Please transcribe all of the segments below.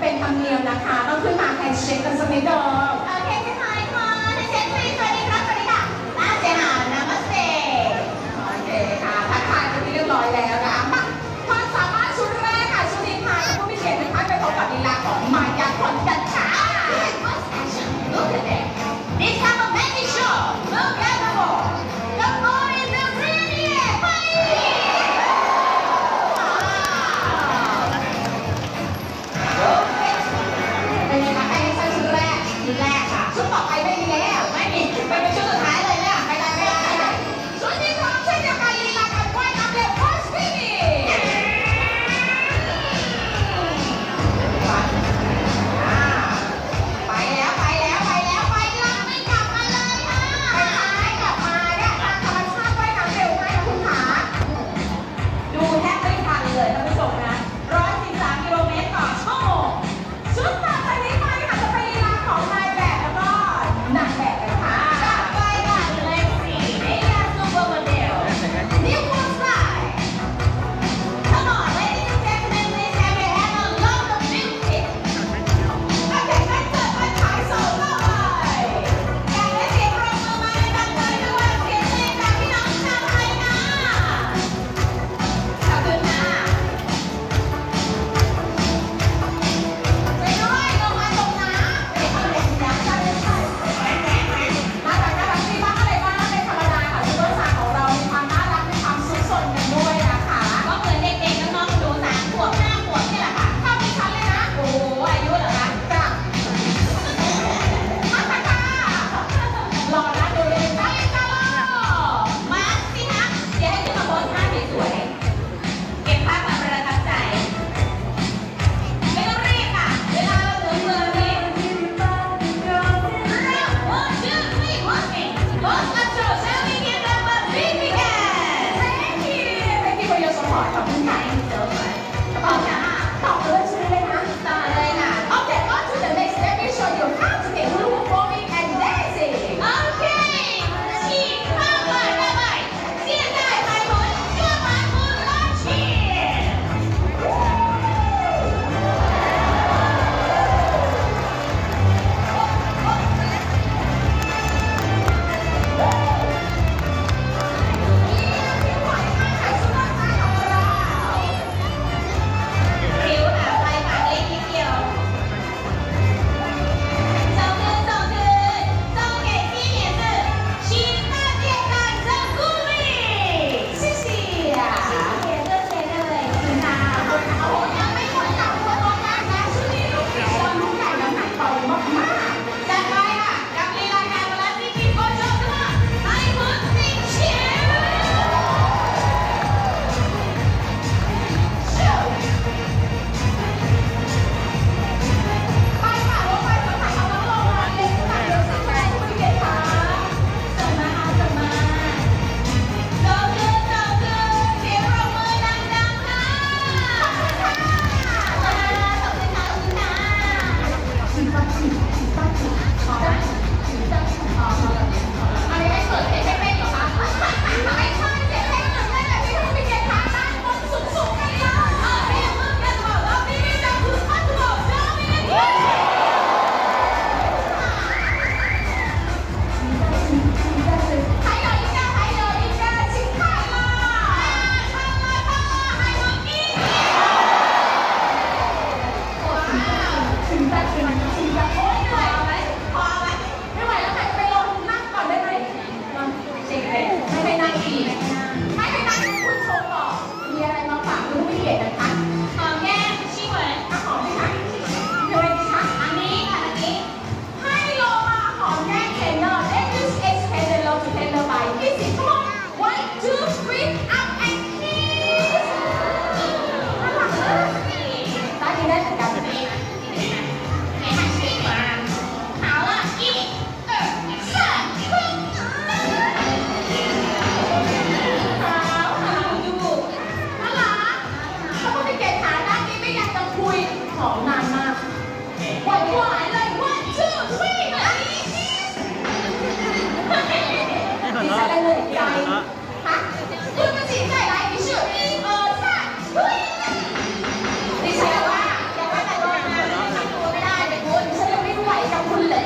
เป็นธรรมเนียมนะคะ ต้องขึ้นมาแฮชเช็คกันสักนิดเดียว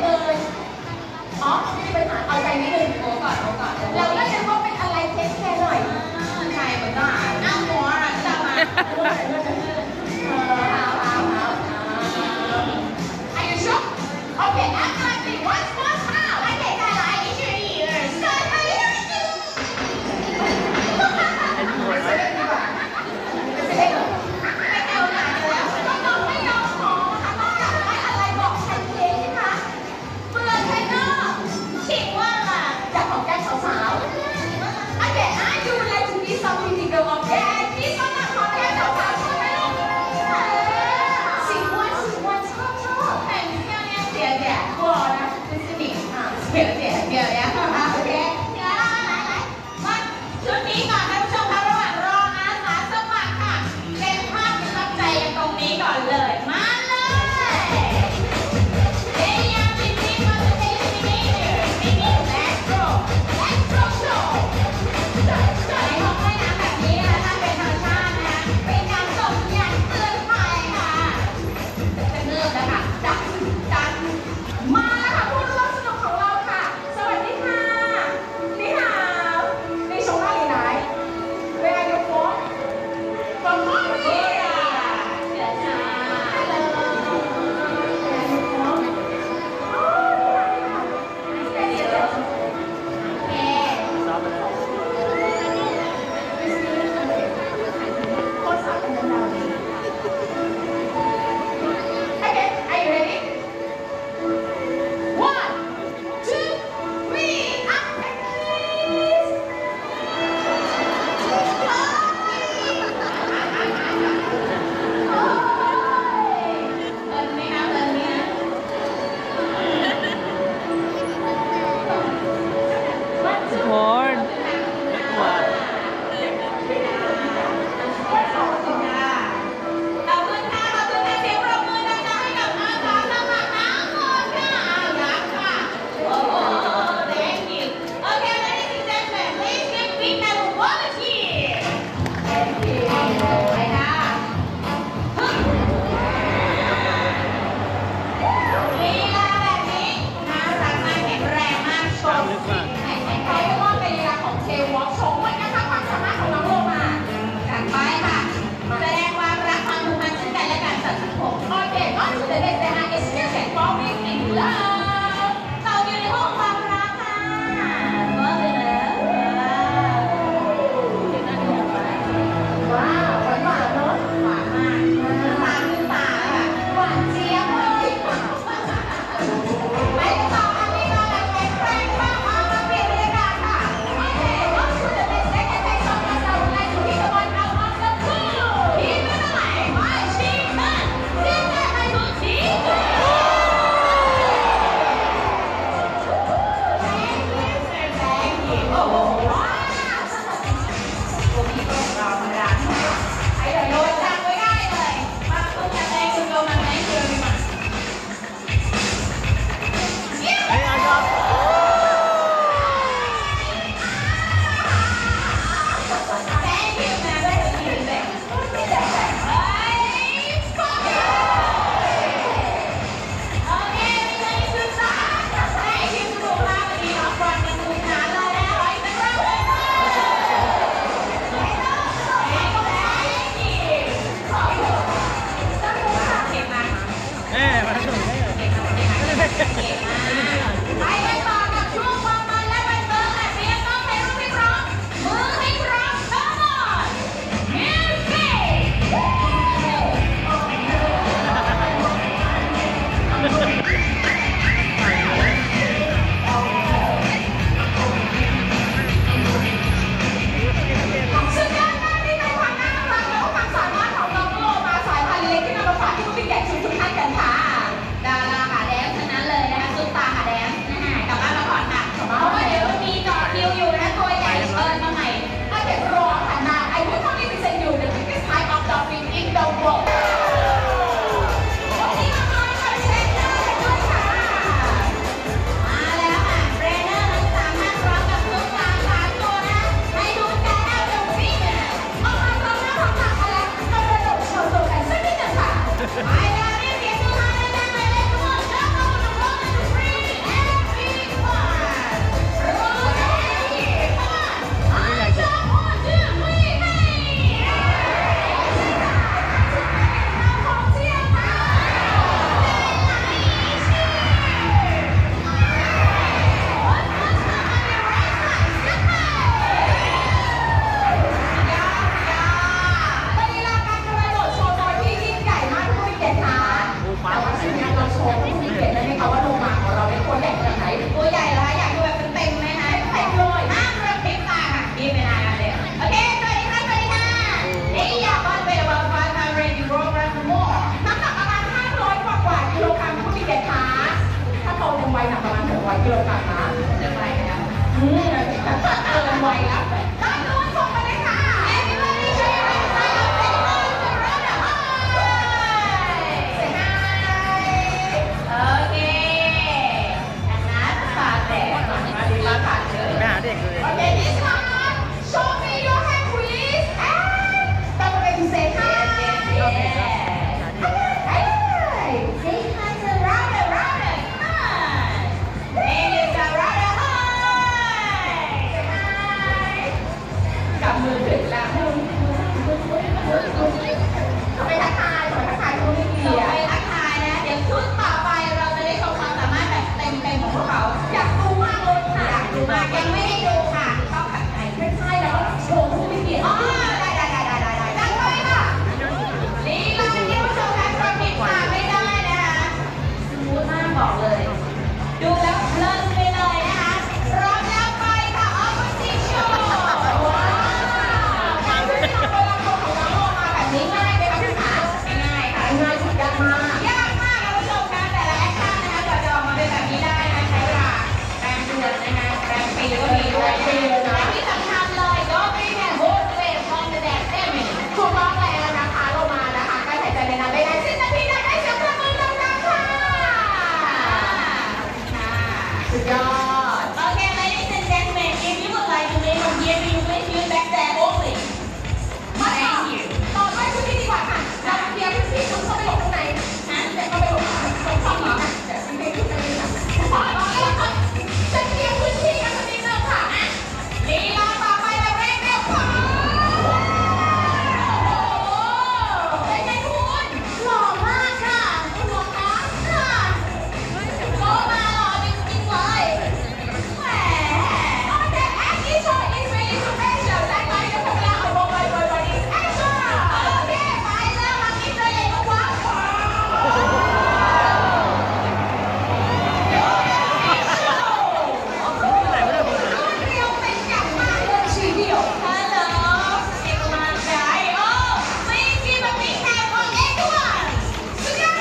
เบอร์อ๋อไม่มีปัญหาเอาใจนิดนึงโอ้ก่อนโอ้ก่อนเราก็จะต้างเป็นอะไรเทคแค่หน่อยใช่เหมือนกันอ้าวหมออะมา